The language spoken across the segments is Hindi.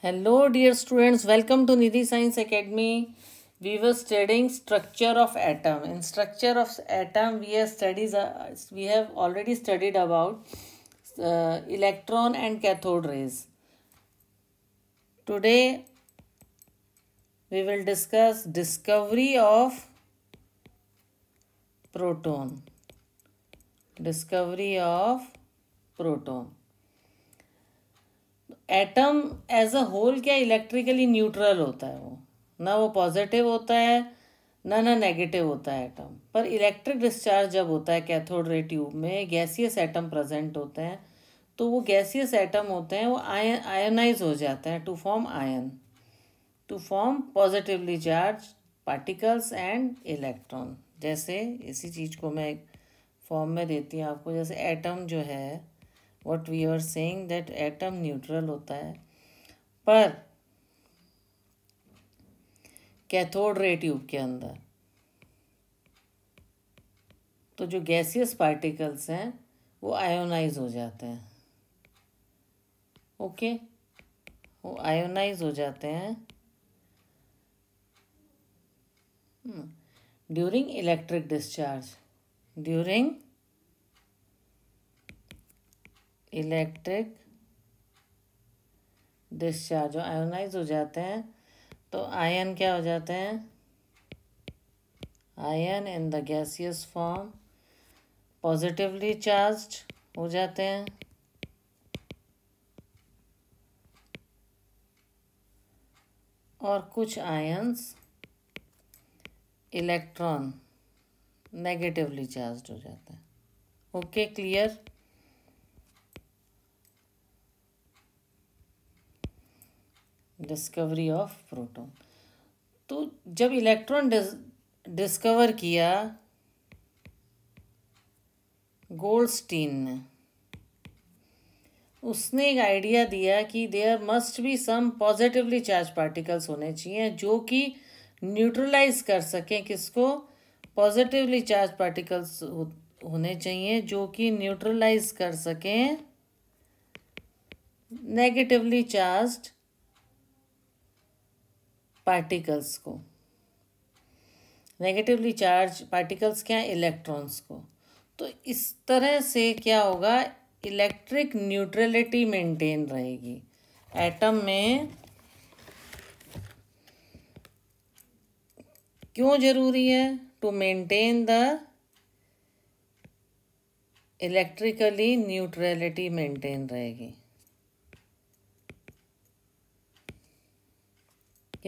Hello, dear students. Welcome to Nidhi Science Academy. We were studying structure of atom. In structure of atom, we have studies. Uh, we have already studied about uh, electron and cathode rays. Today, we will discuss discovery of proton. Discovery of proton. Atom as a whole क्या इलेक्ट्रिकली न्यूट्रल होता है वो? ना वो पॉजिटिव होता है, ना ना नेगेटिव होता है एटम पर इलेक्ट्रिक डिस्चार्ज जब होता है कैथोड रे ट्यूब में गैसियस एटम प्रेजेंट होते हैं तो वो गैसियस एटम होते हैं, वो आयन आयनाइज हो जाते हैं to form ion to form positively charge particles and electron जैसे इसी चीज़ को मैं एक फॉर्म में देती हूँ आपको, जैसे एटम जो है what we are saying that atom neutral होता है। पर कैथोड रे ट्यूब के अंदर तो जो गैसियस पार्टिकल्स हैं, वो आयोनाइज हो जाते हैं। Okay okay? वो आयोनाइज हो जाते हैं। During electric discharge during electric discharge जो आयोनाइज हो जाते हैं तो आयन क्या हो जाते हैं? Ion in the gaseous form positively charge हो जाते हैं। और कुछ आयंस इलेक्ट्रॉन नेगेटिवली चार्ज हो जाते हैं। Okay clear discovery of proton तो जब इलेक्ट्रॉन डिस्कवर किया गोल्डस्टीन ने, उसने एक आइडिया दिया कि there must be some positively charge particles होने चाहिए जो कि न्यूट्रलाइज कर सकें किसको? पॉजिटिवली चार्ज पार्टिकल्स होने चाहिए जो कि न्यूट्रलाइज कर सकें। नेगेटिवली चार्ज्ड पार्टिकल्स को। नेगेटिवली चार्ज पार्टिकल्स क्या है? इलेक्ट्रॉन्स को। तो इस तरह से क्या होगा? इलेक्ट्रिक न्यूट्रलिटी मेंटेन रहेगी। एटम में क्यों ज़रूरी है? To maintain the electrically neutrality maintain रहेगी।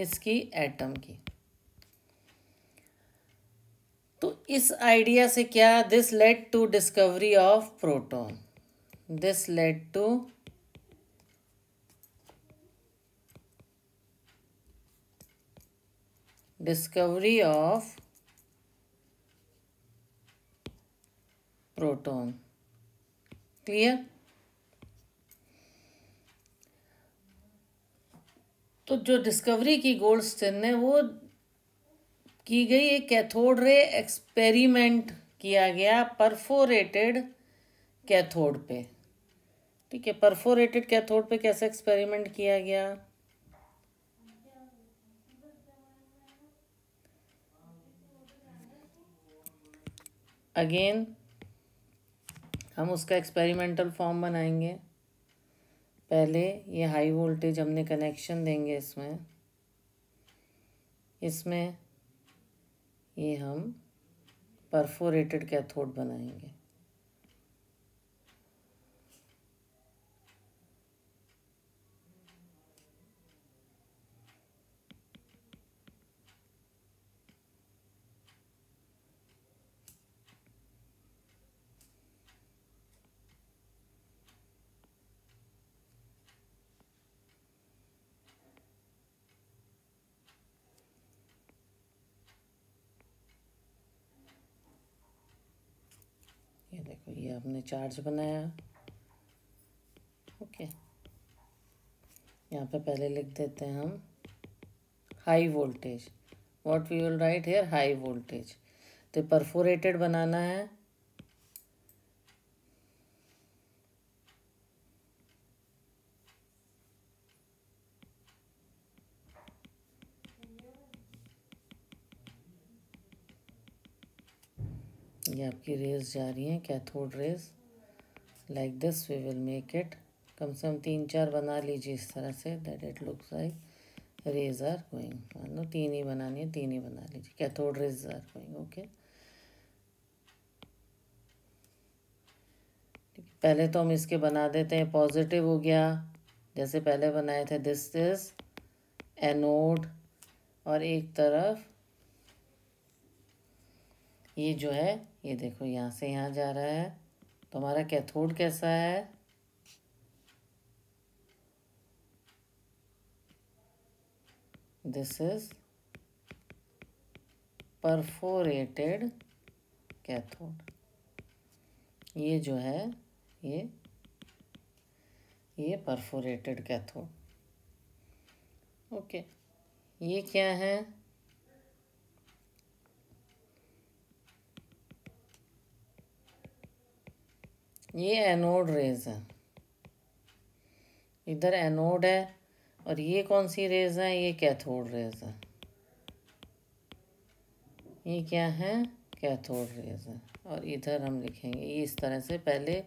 किसकी एटम की। तो इस आइडिया से क्या? This led to discovery of proton this led to discovery of proton clear तो जो डिस्कवरी की गोल्ड स्टिन ने वो की गई एक कैथोड रे एक्सपेरिमेंट किया गया परफोरेटेड कैथोड पे। ठीक है परफोरेटेड कैथोड पे कैसे एक्सपेरिमेंट किया गया? अगेन हम उसका एक्सपेरिमेंटल फॉर्म बनाएँगे। पहले ये हाई वोल्टेज हमने कनेक्शन देंगे इसमें। इसमें ये हम परफोरेटेड कैथोड बनाएँगे। देखो, ये आपने चार्ज बनाया। ओके यहाँ पे पहले लिख देते हैं हम high voltage what we will write here high voltage तो परफोरेटेड बनाना है ये आपकी रेज जा रही हैं cathode rays like this we will make it कम से कम तीन चार बना लीजिए इस तरह से that it looks like rays are going मान लो तीन ही बनानी है, तीन ही बना लीजिए. Cathode rays are going okay पहले तो हम इसके बना देते हैं पॉजिटिव हो गया. जैसे पहले बनाए थे दिस इज़ एनोड और एक तरफ़ ये जो है, ये देखो यहाँ से यहाँ जा रहा है। तो हमारा कैथोड कैसा है? दिस इज़ परफोरेटेड कैथोड ये जो है, ये ये परफोरेटेड कैथोड ओके ये क्या है? ये एनोड रेज है। इधर एनोड है और ये कौन सी रेज है? ये कैथोड रेज है। ये क्या है? कैथोड रेज है। और इधर हम लिखेंगे, ये इस तरह से पहले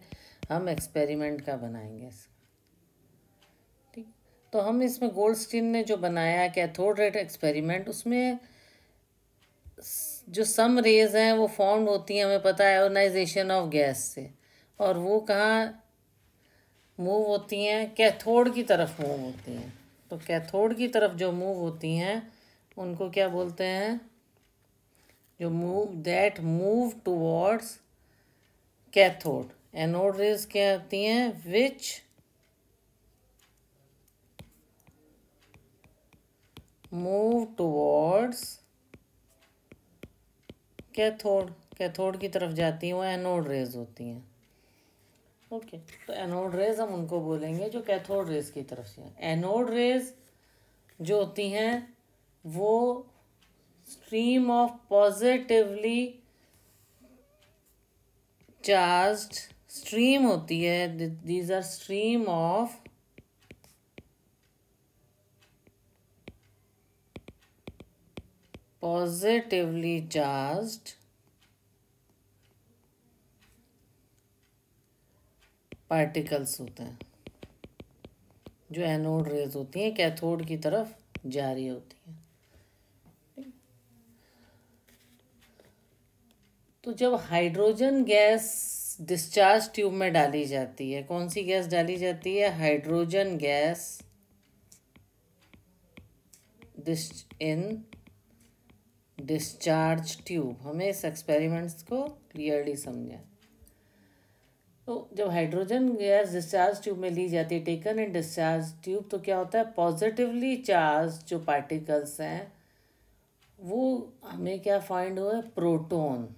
हम एक्सपेरिमेंट का बनाएँगे इसका। ठीक? तो हम इसमें गोल्ड स्टीन ने जो बनाया कैथोड रेट एक्सपेरिमेंट उसमें जो सम रेज हैं, वो फॉर्म होती हैं, हमें पता है आयोनाइजेशन ऑफ़ गैस से। और वो कहाँ मूव होती हैं, कैथोड की तरफ़ मूव होती हैं. तो कैथोड की तरफ़ जो मूव होती हैं, उनको क्या बोलते हैं? जो move that move towards cathode anode rays क्या होती हैं? Which move towards cathode cathode की तरफ़ जाती हैं, वो एनोड रेज होती हैं। ओके तो एनोड रेज हम उनको बोलेंगे जो कैथोड रेज की तरफ़ से एनोड रेज जो होती हैं, वो stream of positively charged stream होती है। These are stream of positively charged particles होते हैं। जो एनोड रेज होती हैं, कैथोड की तरफ़ जा रही होती हैं। तो जब हाइड्रोजन गैस डिस्चार्ज ट्यूब में डाली जाती है, कौन सी गैस डाली जाती है? Hydrogen gas this, in discharge tube. हमें इस एक्सपेरिमेंट्स को क्लियरली समझें तो जब हाइड्रोजन गैस डिस्चार्ज ट्यूब में ली जाती है टेकन इन डिस्चार्ज ट्यूब तो क्या होता है? पॉजिटिवली चार्ज जो पार्टिकल्स हैं, वो हमें क्या फाइंड हुआ है? प्रोटोन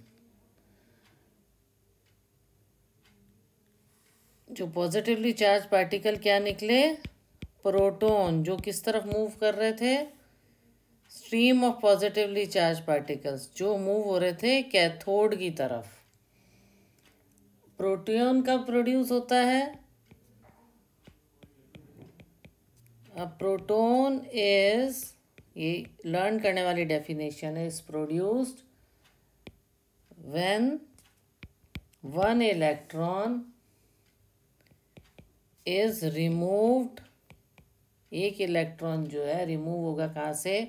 जो पॉजिटिवली चार्ज पार्टिकल क्या निकले? प्रोटोन जो किस तरफ़ मूव कर रहे थे? Stream of positively charge particles जो मूव हो रहे थे कैथोड की तरफ़. प्रोटियन कब प्रोड्यूस होता है। प्रोटोन इज़ ये लर्न करने वाली definition is produced when one electron is removed एक इलेक्ट्रॉन जो है रिमूव होगा कहाँ से?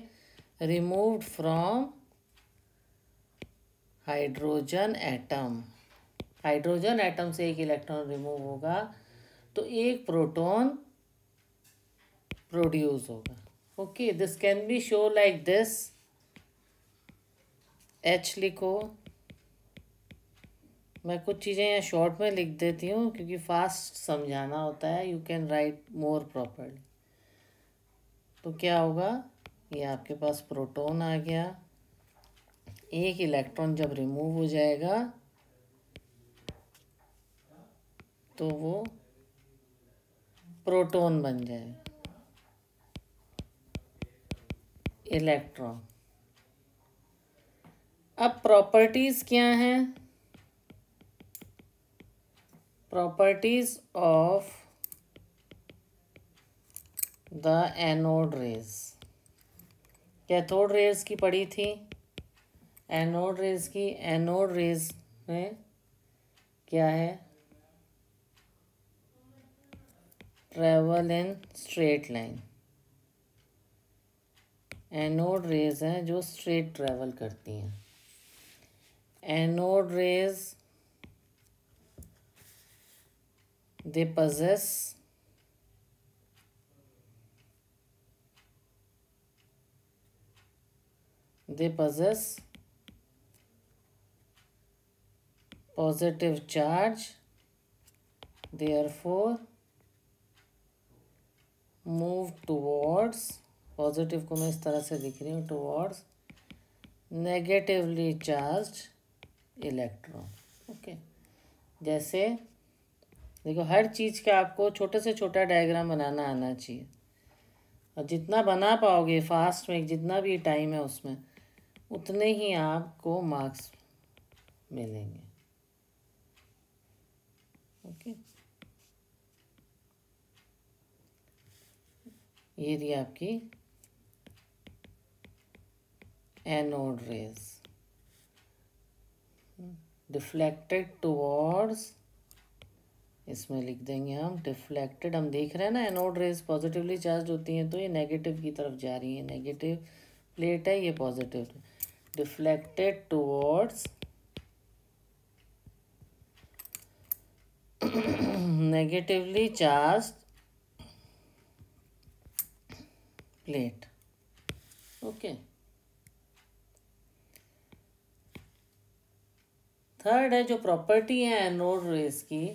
Removed from hydrogen atom hydrogen atom से एक इलेक्ट्रॉन रिमूव होगा तो एक प्रोटॉन प्रोड्यूस होगा। Okay this can be show like this H लिखो। मैं कुछ चीज़ें यहाँ शॉर्ट में लिख देती हूँ, क्योंकि फास्ट समझाना होता है। You can write more properly तो क्या होगा? ये आपके पास प्रोटॉन आ गया। एक इलेक्ट्रॉन जब रिमूव हो जाएगा तो वो प्रोटॉन बन जाए। इलेक्ट्रॉन। अब प्रॉपर्टीज़ क्या हैं? Properties of the anode rays cathode rays की पड़ी थी? एनोड रेज की, एनोड रेज में क्या है? Travel in straight line anode rays हैं जो स्ट्रेट ट्रेवल करती हैं। Anode rays they possess they possess positive charge they are for move towards positive को मैं इस तरह से लिख रही हूँ towards negatively charge electron okay जैसे, देखो, हर चीज़ का आपको छोटे से छोटा डायग्राम बनाना आना चाहिए। और जितना बना पाओगे फास्ट में, जितना भी टाइम है उसमें, उतने ही आपको मार्क्स मिलेंगे। ओके ये रही आपकी एनोड रेज डिफ्लेक्टेड टुवर्ड्स इसमें लिख देंगे हम डिफ्लेक्टेड हम देख रहे हैं ना एनोड रेज पॉजिटिवली चार्ज होती हैं तो ये नेगेटिव की तरफ़ जा रही है नेगेटिव प्लेट है, ये positive deflected towards negatively charge plate okay third है जो प्रॉपर्टी है एनोड रेस की,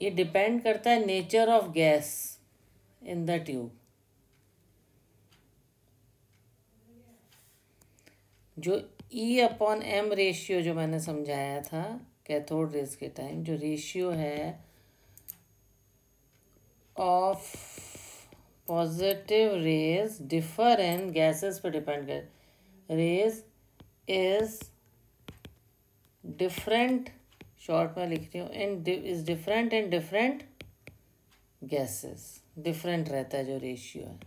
ये डिपेंड करता है nature of gas in the tube जो ई अपॉन एम रेशियो जो मैंने समझाया था कैथोड रेस के टाइम जो रेशियो है of positive rays differ in gases पे डिपेंड कर रेज इज़ डिफरेंट शॉर्ट में लिख रही हूँ in is different in different gases different रहता है जो रेशियो है।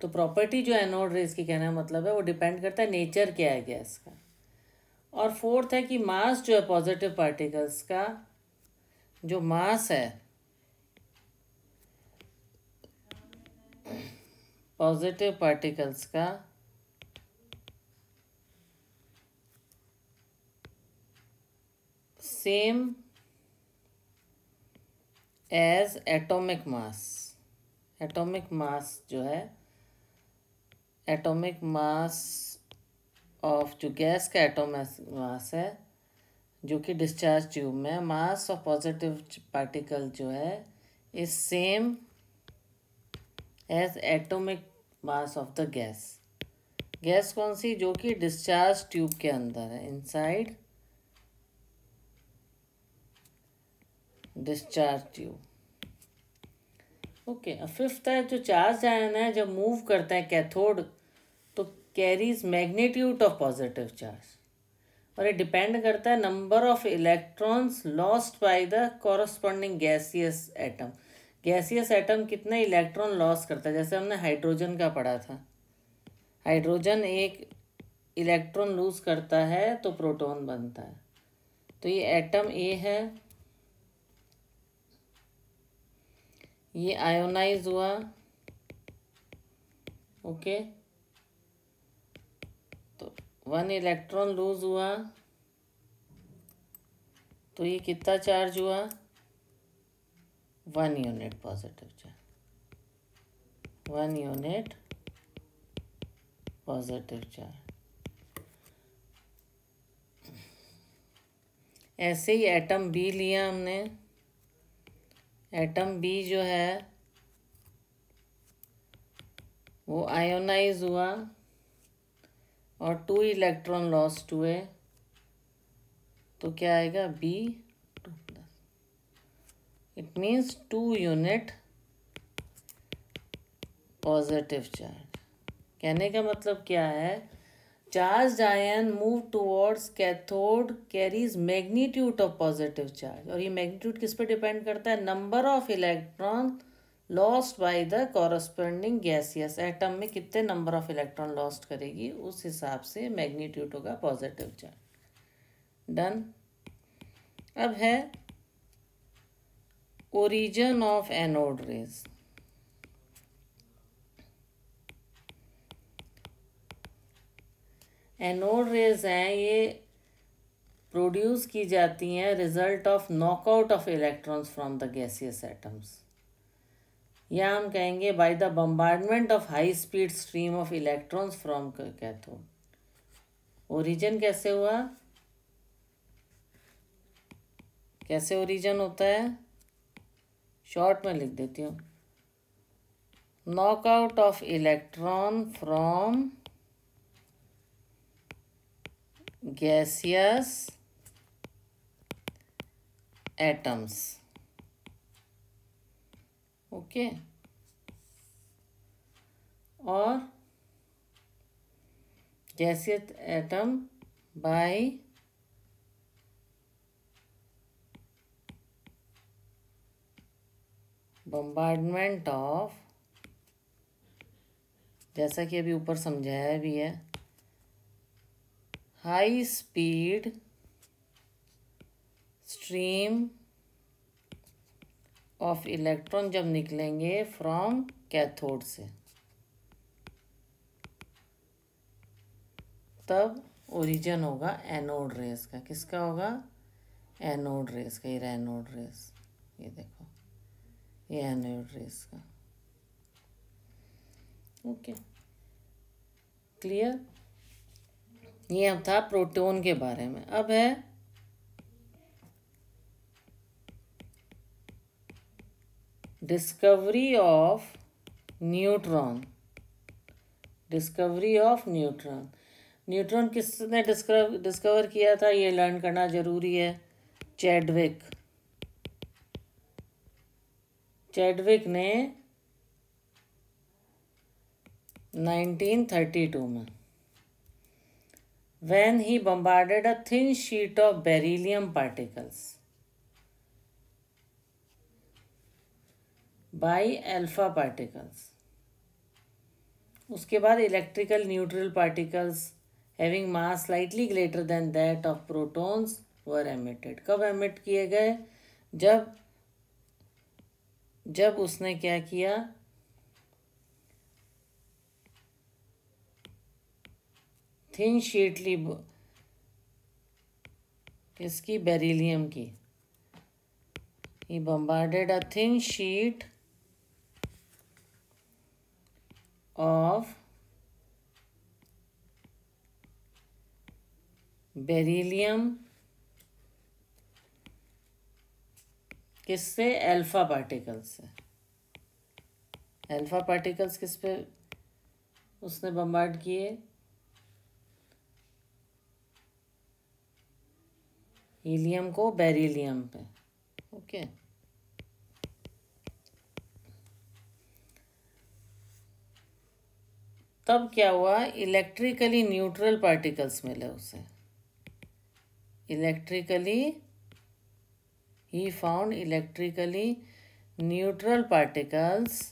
तो प्रॉपर्टी जो एनोड रेज की कहना मतलब है, वो डिपेंड करता है नेचर क्या है गैस का। और फोर्थ है कि मास जो है पॉजिटिव पार्टिकल्स का, जो मास है पॉजिटिव पार्टिकल्स का same as atomic mass atomic mass जो है एटॉमिक मास ऑफ़ जो गैस का एटोमिक मास है, जो कि डिस्चार्ज ट्यूब में मास ऑफ़ पॉजिटिव पार्टिकल जो है is same as atomic mass of the gas. Gas कौन सी? जो कि डिस्चार्ज ट्यूब के अंदर है। Inside discharge tube. Okay fifth है, जो चार्ज आयन है, जब मूव करता है कैथोड तो carries magnitude of positive charge. और ये डिपेंड करता है number of electrons lost by the corresponding gaseous atom. Gaseous atom कितने इलेक्ट्रॉन लॉस करता है? जैसे हमने हाइड्रोजन का पढ़ा था। हाइड्रोजन एक इलेक्ट्रॉन लूज करता है तो प्रोटॉन बनता है। तो ये एटम ए है। ये आयोनाइज हुआ। ओके। तो वन इलेक्ट्रॉन लूज हुआ। तो ये कितना चार्ज हुआ? One unit positive charge one unit positive charge ऐसे ही एटम बी लिया हमने। एटम बी जो है, वो आयोनाइज हुआ और टू इलेक्ट्रॉन लॉस्ट हुए। तो क्या आएगा? B it means two unit positive charge कहने का मतलब क्या है? Charge ion move towards cathode carries magnitude of positive charge और ये मैग्नीट्यूड किस पे डिपेंड करता है? Number of electron lost by the corresponding gaseous atom में कितने नंबर ऑफ़ इलेक्ट्रॉन लॉस्ट करेगी? उस हिसाब से मैग्नीट्यूड होगा पॉजिटिव चार्ज डन अब है origin of anode rays anode rays हैं, ये प्रोड्यूस की जाती हैं result of knockout of electrons from the gaseous atoms या हम कहेंगे by the bombardment of high speed stream of electrons from cathode origin कैसे हुआ? कैसे ओरिजिन होता है? शॉर्ट में लिख देती हूँ knockout of electron from gaseous atoms okay? और gaseous atom by bombardment of जैसा कि अभी ऊपर समझाया भी है high speed stream of electron जब निकलेंगे फ्रॉम कैथोड से, तब ओरिजिन होगा एनोड रेस का। किसका होगा? एनोड रेस का, ये एनोड रेस ये देखो। ये एनोड रेस का ओके क्लियर ये अब था प्रोटोन के बारे में। अब है? Discovery of neutron discovery of neutron neutron किसने डिस्कवर डिस्कवर किया था? ये लर्न करना ज़रूरी है। चैडविक चैडविक ने 1932 में, when he bombarded a thin sheet of beryllium particles by alpha particles. उसके बाद electrical neutral particles having mass slightly greater than that of protons were emitted कब एमिट किए गए? जब जब उसने क्या किया? थिन शीटली किसकी? बेरिलियम की। He bombarded a thin sheet of beryllium किससे? अल्फ़ा पार्टिकल्स से। अल्फ़ा पार्टिकल्स किस पे उसने बम्बार्ड किए? हीलियम को बेरिलियम पे। ओके तब क्या हुआ? इलेक्ट्रिकली न्यूट्रल पार्टिकल्स मिले उसे। Electrically he found electrically neutral particles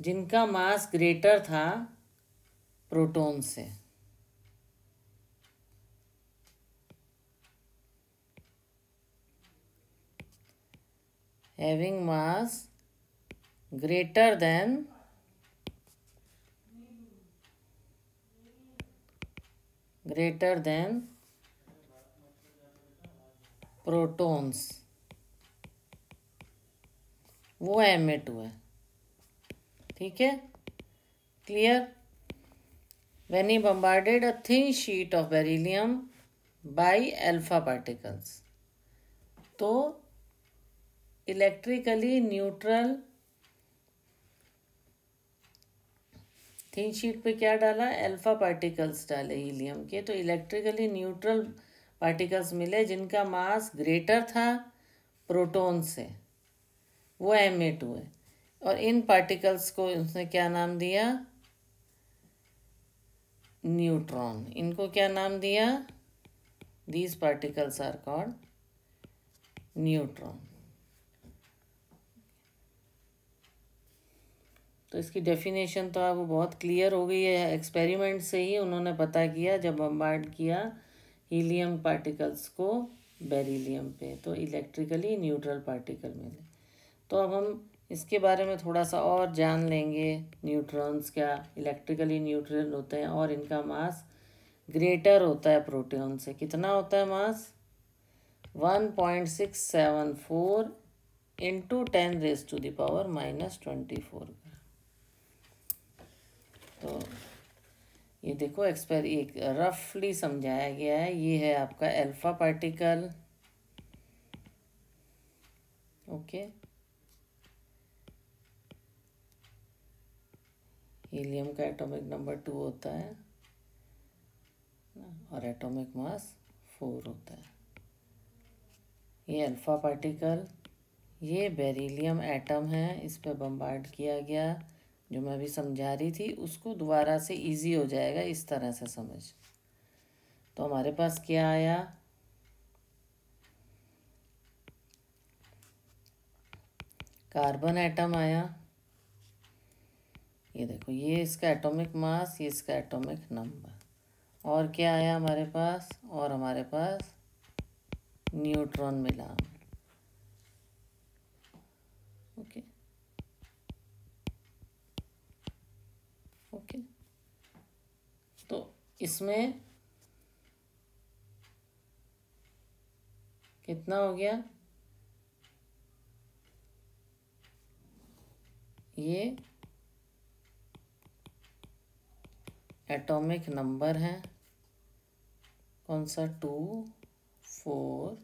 जिनका मास ग्रेटर था प्रोटॉन से। Having mass greater than greater than protons वो एम ए टू है ठीक है? Clear when he bombarded a thin sheet of beryllium by alpha particles. तो इलेक्ट्रिकली न्यूट्रल थिन शीट पे क्या डाला? अल्फ़ा पार्टिकल्स डाले हीलियम के। तो इलेक्ट्रिकली न्यूट्रल पार्टिकल्स मिले जिनका मास ग्रेटर था प्रोटोन से। वो एम ए टू है और इन पार्टिकल्स को उसने क्या नाम दिया? न्यूट्रॉन इनको क्या नाम दिया? These particles are called neutron तो इसकी डेफिनेशन तो आपको बहुत क्लियर हो गई है। एक्सपेरिमेंट से ही उन्होंने पता किया, जब बम्बार्ड किया हीलियम पार्टिकल्स को बेरिलियम पे तो इलेक्ट्रिकली न्यूट्रल पार्टिकल मिले। तो अब हम इसके बारे में थोड़ा सा और जान लेंगे, न्यूट्रॉन्स क्या इलेक्ट्रिकली न्यूट्रल होते हैं और इनका मास ग्रेटर होता है प्रोटॉन से। कितना होता है मास? One point six seven four into ten raise to the power minus twenty four का तो ये देखो एक्सपेर एक रफली समझाया गया है, ये है आपका अल्फ़ा पार्टिकल ओके हीलियम का एटॉमिक नंबर टू होता है, और एटॉमिक मास फोर होता है। ये अल्फ़ा पार्टिकल ये बेरिलियम एटम है, इस पर बम्बार्ड किया गया। जो मैं अभी समझा रही थी, उसको दोबारा से इजी हो जाएगा इस तरह से समझ। तो हमारे पास क्या आया? कार्बन एटम आया। ये देखो, ये इसका एटॉमिक मास ये इसका एटॉमिक नंबर और क्या आया हमारे पास? और हमारे पास न्यूट्रॉन मिला। ओके इसमें कितना हो गया? ये एटॉमिक नंबर है। कौन सा? Two, four,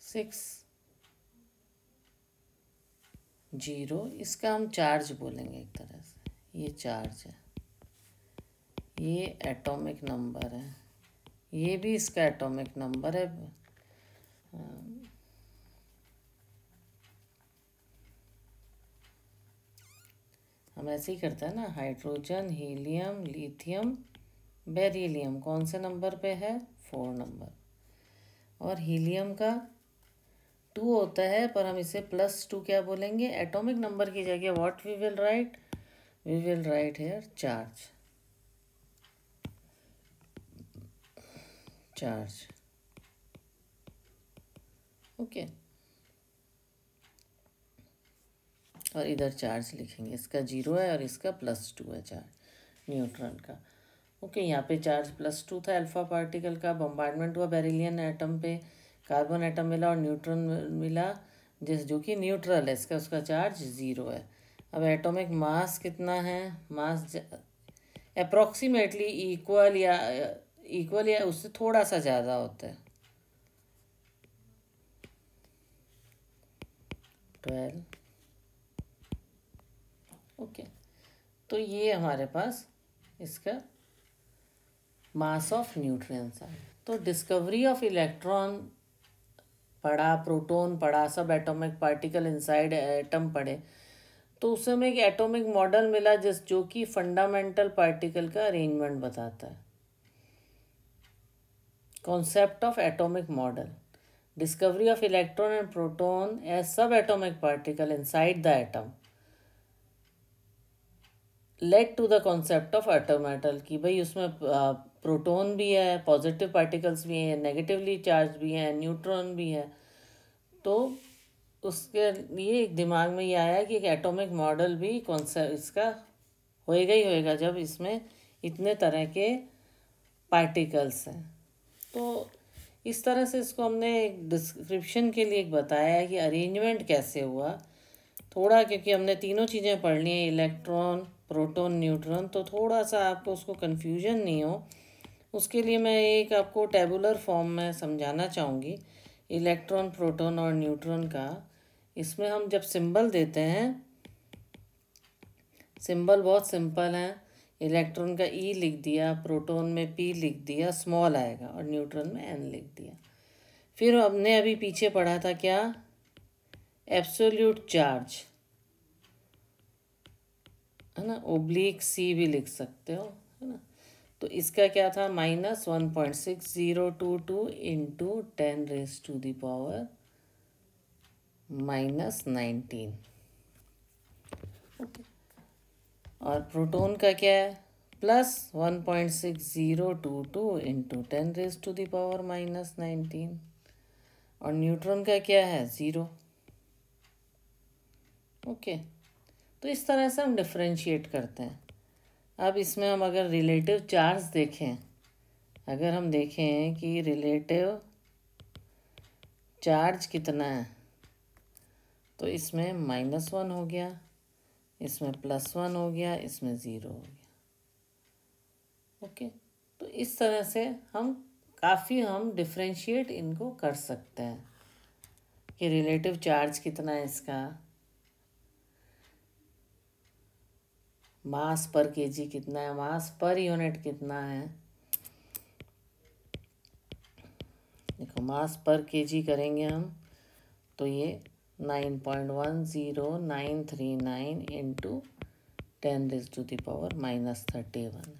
six, zero. इसका हम चार्ज बोलेंगे एक तरह से। ये चार्ज है। ये एटॉमिक नंबर है। ये भी इसका एटॉमिक नंबर है। हम ऐसे ही करते हैं ना हाइड्रोजन हीलियम लिथियम बेरिलियम कौन से नंबर पे है? फोर नंबर और हीलियम का टू होता है, पर हम इसे प्लस टू क्या बोलेंगे? एटॉमिक नंबर की जगह what we will write we will write here charge charge okay और इधर चार्ज लिखेंगे। इसका ज़ीरो है और इसका प्लस टू है चार्ज न्यूट्रॉन का। ओके यहाँ पे चार्ज प्लस टू था अल्फ़ा पार्टिकल का। बम्बार्डमेंट हुआ बेरिलियन एटम पे। कार्बन एटम मिला और न्यूट्रॉन मिला। जिस जो कि न्यूट्रल है, इसका उसका चार्ज ज़ीरो है। अब एटॉमिक मास कितना है? मास अप्रॉक्सीमेटली इक्वल या इक्वल या उससे थोड़ा सा ज़्यादा होता है। ट्वेल्व ओके तो ये हमारे पास इसका मास ऑफ़ न्यूट्रिएंट्स है। तो डिस्कवरी ऑफ़ इलेक्ट्रॉन पढ़ा प्रोटोन पढ़ा, सब एटॉमिक पार्टिकल इनसाइड एटम पढ़े। तो उससे हमें एक एटॉमिक मॉडल मिला जिस जो कि फंडामेंटल पार्टिकल का अरेंजमेंट बताता है। Concept of atomic model discovery of electron and proton as sub atomic particle inside the atom led to the concept of एटोमेटल कि भाई उसमें प्रोटोन भी है पॉजिटिव पार्टिकल्स भी हैं नेगेटिवली चार्ज भी हैं न्यूट्रॉन भी है। तो उसके लिए दिमाग में ये आया कि एक एटॉमिक मॉडल भी कॉन्सेप्ट इसका होएगा ही होएगा जब इसमें इतने तरह के पार्टिकल्स हैं। तो इस तरह से इसको हमने एक डिस्क्रिप्शन के लिए एक बताया कि अरेंजमेंट कैसे हुआ। थोड़ा क्योंकि हमने तीनों चीज़ें पढ़ ली हैं इलेक्ट्रॉन प्रोटॉन न्यूट्रॉन तो थोड़ा सा आपको उसको कन्फ्यूज़न नहीं हो। उसके लिए मैं एक आपको टेबुलर फॉर्म में समझाना चाहूँगी। इलेक्ट्रॉन, प्रोटॉन और न्यूट्रॉन का। इसमें हम जब सिंबल देते हैं, सिंबल बहुत सिंपल है। इलेक्ट्रॉन का ई e लिख दिया, प्रोटॉन में पी लिख दिया, स्मॉल आएगा और न्यूट्रॉन में एन लिख दिया। फिर हमने अभी पीछे पढ़ा था क्या? एब्सोल्यूट चार्ज है ना? ओब्लिक सी भी लिख सकते हो। तो इसका क्या था? Minus one point six zero two two into ten raise to the power minus nineteen. Okay और प्रोटोन का क्या है? Plus one point six zero two two into ten raise to the power minus nineteen. और न्यूट्रॉन का क्या है? ज़ीरो। Okay okay. तो इस तरह से हम डिफ्रेंशिएट करते हैं। अब इसमें हम अगर रिलेटिव चार्ज देखें, अगर हम देखें कि रिलेटिव चार्ज कितना है तो इसमें माइनस वन हो गया, इसमें प्लस वन हो गया, इसमें ज़ीरो हो गया। ओके तो इस तरह से हम, काफ़ी हम डिफ्रेंशिएट इनको कर सकते हैं कि रिलेटिव चार्ज कितना है इसका। मास पर केजी कितना है? मास पर यूनिट कितना है? देखो, मास पर केजी करेंगे हम तो ये nine point one zero nine three nine into ten raise to the power minus thirty one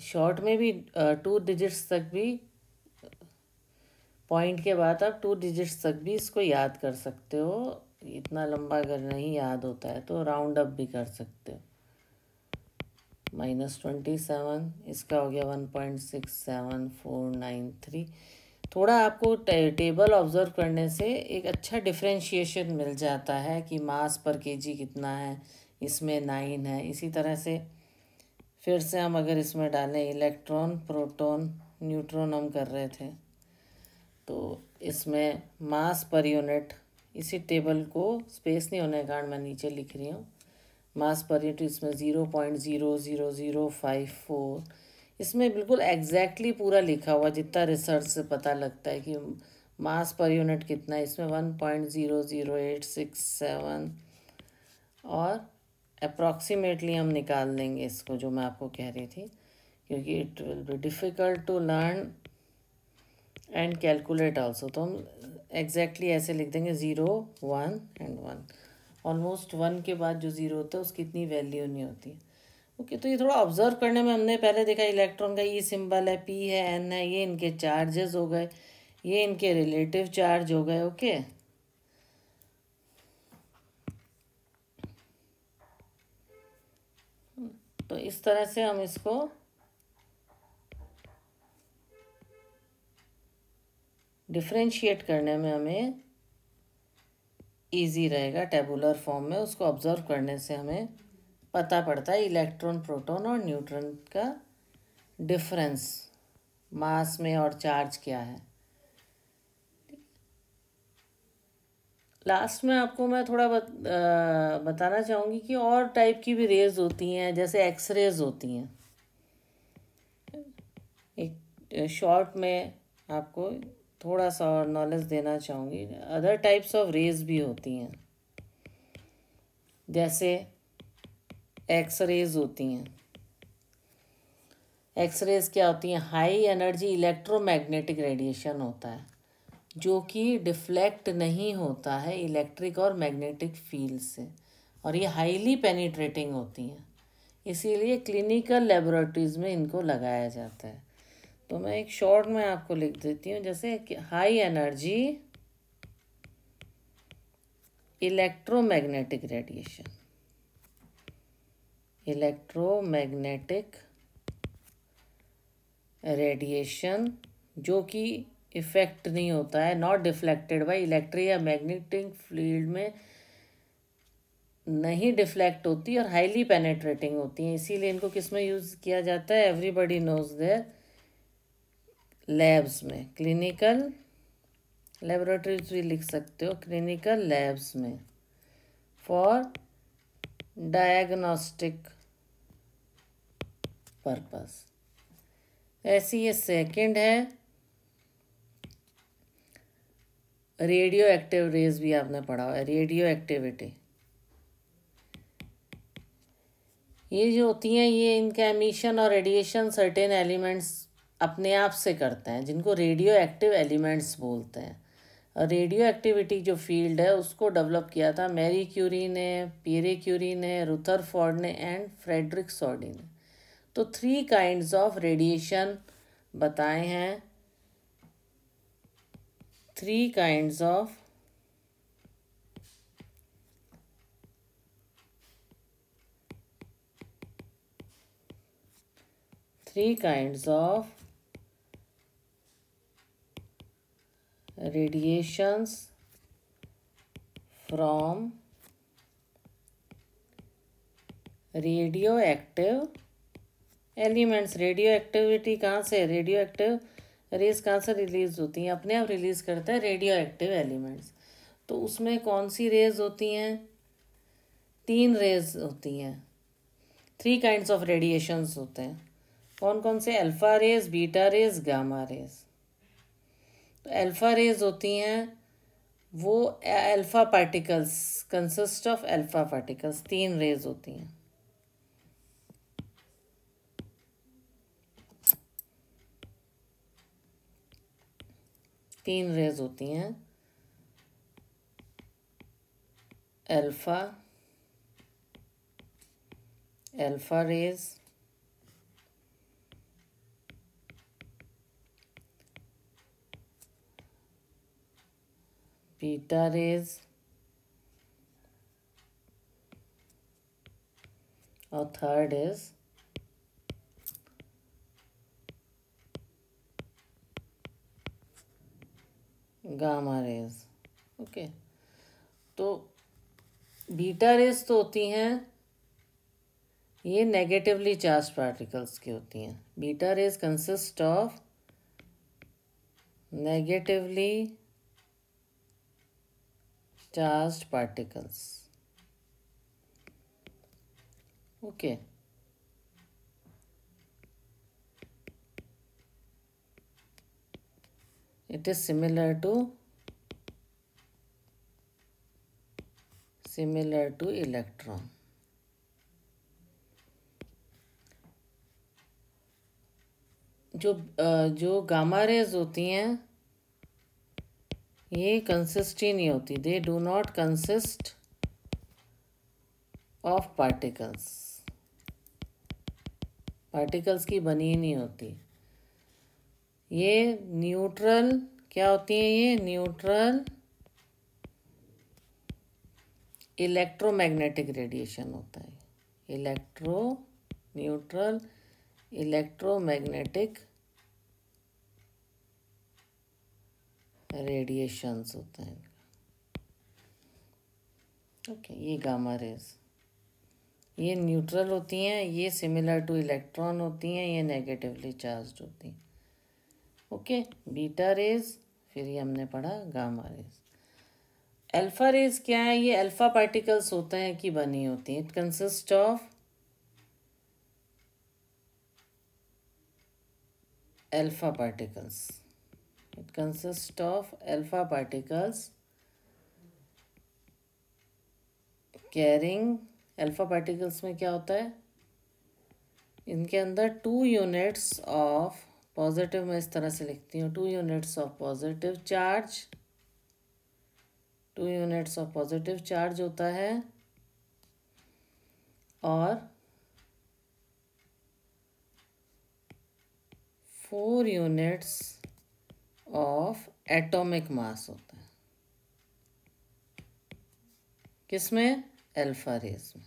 short में भी टू डिजिट्स तक भी पॉइंट के बाद आप टू डिजिट्स तक भी इसको याद कर सकते हो। इतना लंबा अगर नहीं याद होता है तो राउंड अप भी कर सकते हो। माइनस ट्वेंटी सेवन इसका हो गया one point six seven four nine three थोड़ा आपको टेबल ऑब्ज़र्व करने से एक अच्छा डिफ्रेंशिएशन मिल जाता है कि मास पर केजी कितना है, इसमें नाइन है। इसी तरह से फिर से हम अगर इसमें डालें इलेक्ट्रॉन प्रोटॉन न्यूट्रॉन हम कर रहे थे। तो इसमें मास पर यूनिट इसी टेबल को स्पेस नहीं होने के कारण मैं नीचे लिख रही हूँ। मास पर यूनिट इसमें zero point zero zero zero five four इसमें बिल्कुल एग्जैक्टली पूरा लिखा हुआ, जितना रिसर्च से पता लगता है कि मास पर यूनिट कितना है, इसमें one point zero zero eight six seven और अप्रॉक्सीमेटली हम निकाल देंगे इसको, जो मैं आपको कह रही थी, क्योंकि it will be difficult to learn and calculate also तो हम एग्जैक्टली exactly ऐसे लिख देंगे zero one and one almost one के बाद जो ज़ीरो होता है उसकी इतनी वैल्यू नहीं होती ओके okay, तो ये थोड़ा ऑब्ज़र्व करने में हमने पहले देखा इलेक्ट्रॉन का ये सिंबल है पी है एन है ये इनके चार्जेस हो गए ये इनके रिलेटिव चार्ज हो गए ओके okay? तो इस तरह से हम इसको डिफ्रेंशिएट करने में हमें इजी रहेगा टेबुलर फॉर्म में। उसको ऑब्ज़र्व करने से हमें पता पड़ता है इलेक्ट्रॉन प्रोटॉन और न्यूट्रॉन का डिफरेंस मास में और चार्ज क्या है। लास्ट में आपको मैं थोड़ा बत, आ, बताना चाहूँगी कि और टाइप की भी रेज होती हैं जैसे एक्स रेज होती हैं। एक शॉर्ट में आपको थोड़ा सा और नॉलेज देना चाहूँगी। अदर टाइप्स ऑफ़ रेज भी होती हैं। जैसे एक्स रेज होती हैं। एक्स रेज क्या होती हैं? हाई एनर्जी इलेक्ट्रोमैग्नेटिक रेडिएशन होता है, जो कि डिफ्लेक्ट नहीं होता है इलेक्ट्रिक और मैग्नेटिक फ़ील्ड से, और ये हाईली पेनिट्रेटिंग होती हैं। इसीलिए क्लिनिकल लेबोरेटरीज में इनको लगाया जाता है। तो मैं एक शॉर्ट में आपको लिख देती हूँ, जैसे high energy electromagnetic radiation electromagnetic radiation जो कि इफ़ेक्ट नहीं होता है नॉट डिफ्लेक्टेड बाई इलेक्ट्रिक या मैग्नेटिक फ़ील्ड में नहीं डिफ्लेक्ट होती और हाईली पेनेट्रेटिंग होती हैं। इसीलिए इनको किसमें यूज़ किया जाता है? एवरीबडी नोज़ देयर लैब्स में। क्लिनिकल लेबोरेटरीज भी लिख सकते हो क्लिनिकल लैब्स में। फॉर डायग्नोस्टिक पर्पस ऐसी ये सेकंड है। रेडियो एक्टिव रेज भी आपने पढ़ा हुआ है रेडियो एक्टिविटी ये जो होती हैं, ये इनका एमिशन और रेडिएशन सर्टेन एलिमेंट्स अपने आप से करते हैं, जिनको रेडियो एक्टिव एलिमेंट्स बोलते हैं। और रेडियो एक्टिविटी जो फ़ील्ड है, उसको डेवलप किया था मैरी क्यूरी ने पीरे क्यूरी ने रुथर फोर्ड ने एंड फ्रेडरिक सॉडी ने। तो थ्री काइंड्स ऑफ़ रेडिएशन बताए हैं। Three kinds of three kinds of radiations from radioactive elements radio activity कहाँ से रेडियो एक्टिव रेस कहाँ से रिलीज़ होती हैं? अपने आप रिलीज़ करता है रेडियो एक्टिव एलिमेंट्स तो उसमें कौन सी रेज होती हैं? तीन रेज होती हैं. थ्री काइंड्स ऑफ़ रेडिएशंस होते हैं. कौन कौन से? Alpha rays beta rays gamma rays alpha rays होती हैं, वो alpha particles consist of alpha particles तीन रेज होती हैं। तीन रेज होती हैं। Alpha alpha rays beta rays और third is gamma rays okay तो बीटा रेज तो होती हैं, ये नेगेटिवली चार्ज पार्टिकल्स की होती हैं. Beta rays consist of negatively charge particles okay it is similar to similar to electron जो जो गामा रेज होती हैं ये कंसिस्ट ही नहीं होती। They do not consist of particles particles की बनी ही नहीं होती। ये न्यूट्रल क्या होती है ये? न्यूट्रल इलेक्ट्रोमैग्नेटिक रेडिएशन होता है। इलेक्ट्रो न्यूट्रल इलेक्ट्रोमैग्नेटिक रेडिएशंस होते हैं। ओके ये गामा रेज ये न्यूट्रल होती हैं, ये सिमिलर टू इलेक्ट्रॉन होती हैं, ये नेगेटिवली चार्ज होती हैं। ओके बीटा रेज फिर ये हमने पढ़ा गामा रेज अल्फ़ा रेज क्या है? ये अल्फ़ा पार्टिकल्स होते हैं कि बनी होती हैं। It consist of alpha particles it consist of alpha particles carrying alpha particles में क्या होता है? इनके अंदर टू यूनिट्स ऑफ़ पॉजिटिव मैं इस तरह से लिखती हूँ। Two units of positive charge two units of positive charge होता है और four units of atomic mass होता है। किसमें? अल्फ़ा रेस में।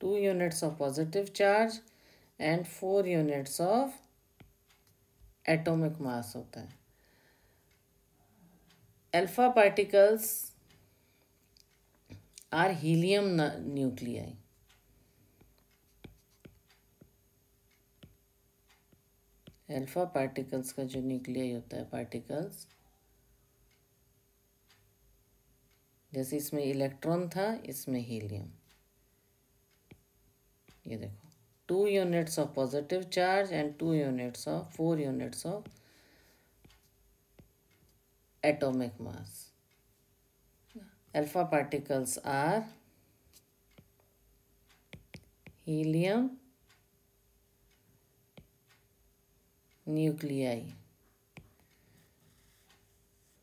Two units of positive charge and four units of atomic mass होता है। Alpha particles are helium nuclei. Alpha particles का जो न्यूक्लियाई होता है पार्टिकल्स जैसे इसमें इलेक्ट्रॉन था, इसमें हीलियम ये देखो two units of positive charge and two units of four units of atomic mass. Alpha particles are helium nuclei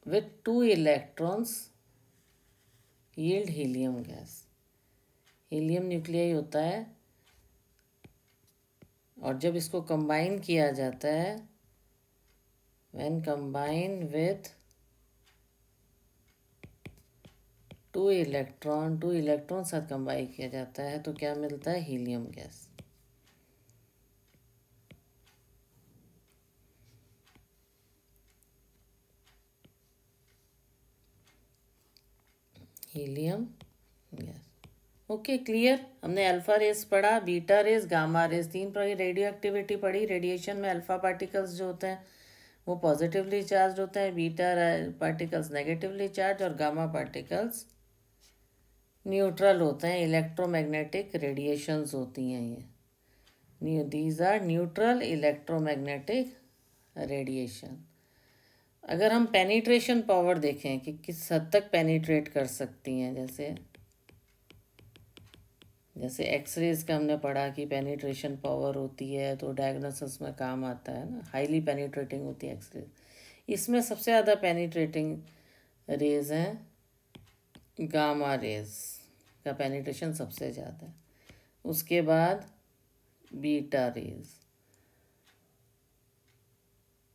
with two electrons yield helium gas helium nuclei होता है और जब इसको कंबाइन किया जाता है when combine with two electron two electron साथ कंबाइन किया जाता है तो क्या मिलता है? Helium gas. Helium gas. Okay, clear? हमने अल्फ़ा रेस पढ़ा बीटा रेस गामा रेस तीन प्रकार रेडियो एक्टिविटी पढ़ी रेडिएशन में अल्फ़ा पार्टिकल्स जो होते हैं, वो पॉजिटिवली चार्ज होते हैं बीटा पार्टिकल्स नेगेटिवली चार्ज और गामा पार्टिकल्स न्यूट्रल होते हैं, इलेक्ट्रोमैग्नेटिक रेडिएशंस होती हैं ये। New these are neutral electromagnetic radiation अगर हम पेनिट्रेशन पावर देखें कि किस हद तक पेनिट्रेट कर सकती हैं, जैसे जैसे एक्सरेज का हमने पढ़ा कि पेनिट्रेशन पावर होती है तो डायग्नोसिस में काम आता है ना हाईली पेनिट्रेटिंग होती है एक्सरेज इसमें सबसे ज़्यादा पेनिट्रेटिंग रेज हैं गामा रेज का पेनिट्रेशन सबसे ज़्यादा है। उसके बाद बीटा रेज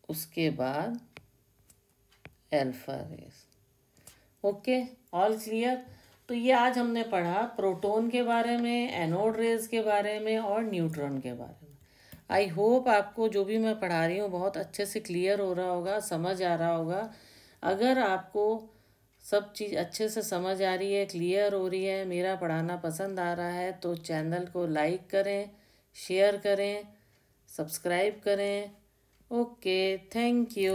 उसके बाद alpha rays okay all clear तो ये आज हमने पढ़ा प्रोटॉन के बारे में एनोड रेज के बारे में और न्यूट्रॉन के बारे में। आई होप आपको जो भी मैं पढ़ा रही हूँ बहुत अच्छे से क्लियर हो रहा होगा, समझ आ रहा होगा। अगर आपको सब चीज़ अच्छे से समझ आ रही है क्लियर हो रही है, मेरा पढ़ाना पसंद आ रहा है तो चैनल को लाइक करें शेयर करें सब्सक्राइब करें। Okay thank you